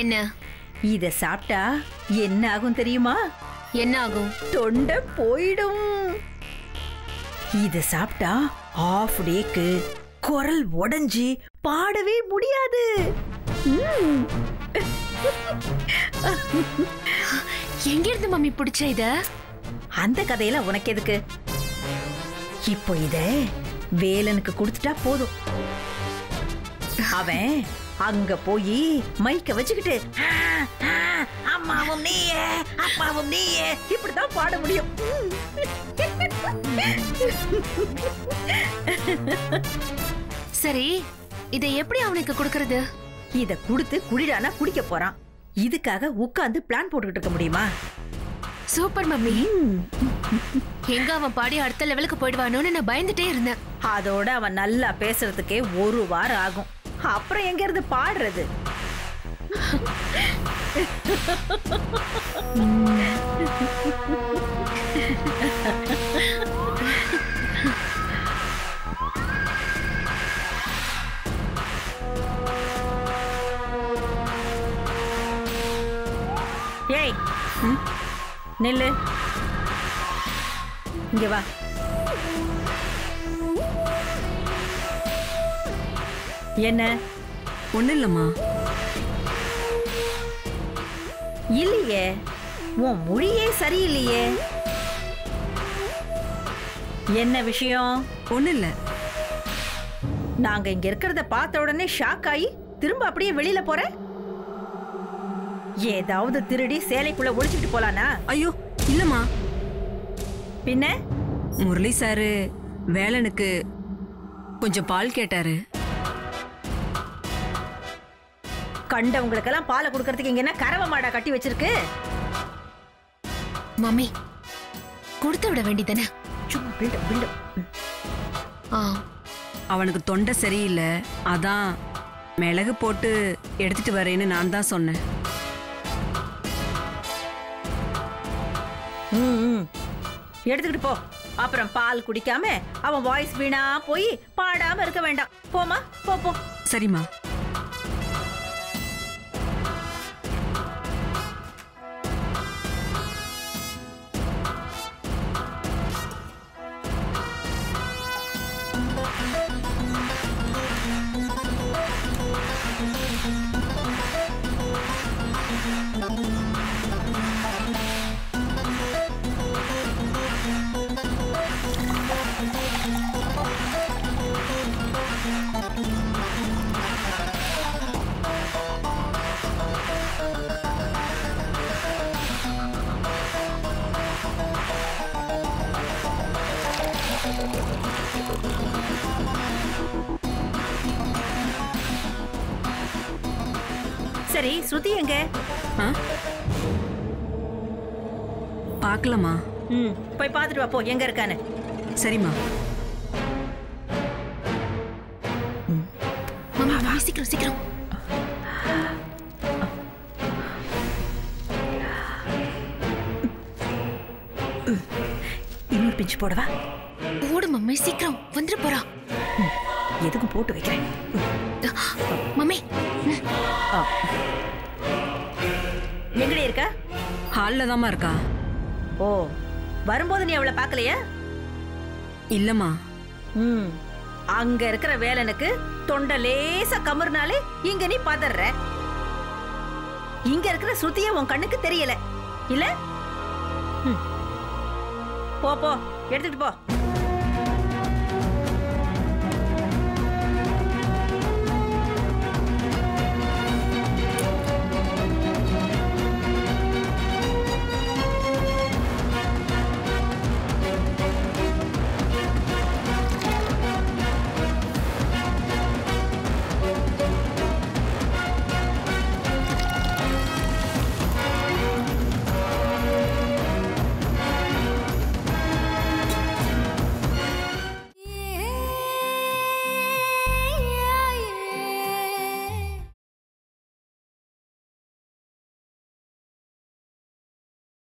என்ன? இத சாப்பிட்டா என்ன ஆகும் தெரியுமா? என்ன ஆகும்? தொண்டை போயிடும். இத சாப்பிட்டா ஆஃப் டேக்கு குரல் உடைஞ்சி பாடவே முடியாது. எங்க இருந்து மம்மி பிடிச்ச இத? அந்த கதையில உனக்கு எதுக்கு? இப்போ இத வேலனுக்கு கொடுத்துட்டா போதும். அவன் அங்க போய் மைக்க வச்சுக்கிட்டு "ஆ, ஆ, அம்மாவும் நீயே அப்பாவும் நீயே. இப்படிதான் பாட முடியும். சரி இதை எப்படி அவனுக்கு கொடுக்கறது? இத கொடுத்து குடிடானா குடிக்க போறான். இதுக்காக உட்கார்ந்து பிளான் போட்டுக்கிட்டு இருக்க முடியுமா? Super mummy. எங்க அவன் பாடி அடுத்த லெவலுக்கு போயிடுவானோன்னு நான் பயந்துட்டே இருந்தேன். அதோட அவன் நல்லா பேசுறதுக்கே ஒரு வாரம் ஆகும். அப்புறம் எங்க இருந்து பாடுறது? ஏய் நெல்லு. இங்க வா. என்ன? ஒன்றும் இல்லைம்மா. இல்லையே. உன் மொழியே சரியில்லையே. என்ன விஷயம்? ஒன்றும் இல்லை. நாங்க இங்க இருக்கிறத பார்த்த உடனே ஷாக் ஆகி திரும்ப அப்படியே வெளியில போற? ஏதாவது திருடி சேலைக்குள்ள ஒளிச்சிட்டு போலானா? ஐயோ இல்லைம்மா. பின்ன? முரளி சாரு வேலனுக்கு கொஞ்சம் பால் கேட்டாரு. கண்டவங்களுக்கெல்லாம் பாலை கொடுக்கறதுக்கு இங்க என்ன கறவை மாடா கட்டி வச்சிருக்கு? மம்மி கொடுத்து விட வேண்டியதானே அவனுக்கு தொண்டை சரியில்லை. அதான் மிளகு போட்டு எடுத்துட்டு வரேன்னு நான் தான் சொன்னேன். எடுத்துக்கிட்டு போ. அப்புறம் பால் குடிக்காம அவன் வாய்ஸ் வீணா போய் பாடாம இருக்க வேண்டாம். போமா போ போ. சரிம்மா. சரி ஸ்ருதி எங்க? ஆ? பார்க்கலாமா ம் போய் பார்த்துட்டு வா போ எங்க இருக்கான்னு. சரிம்மா. மம்மி சீக்கிரம் சீக்கிரம். இன்னொரு பிஞ்சு போடவா? ஓடு மம்மி சீக்கிரம் வந்துட்டு போறா. எதுக்கும் போட்டு வைக்கிறேன்? மம்மி. ஆ. எங்கடி இருக்க? ஹாலில் தாம்மா இருக்கா. ஓ வரும்போது நீ அவளை பார்க்கலையா? இல்லைம்மா. ம் அங்க இருக்கிற வேலனுக்கு தொண்டை லேசா கமர்னாலே இங்க நீ பதற இங்க இருக்கிற ஸ்ருதிய உன் கண்ணுக்கு தெரியல. இல்ல? ம். போ போ எடுத்துட்டு போ.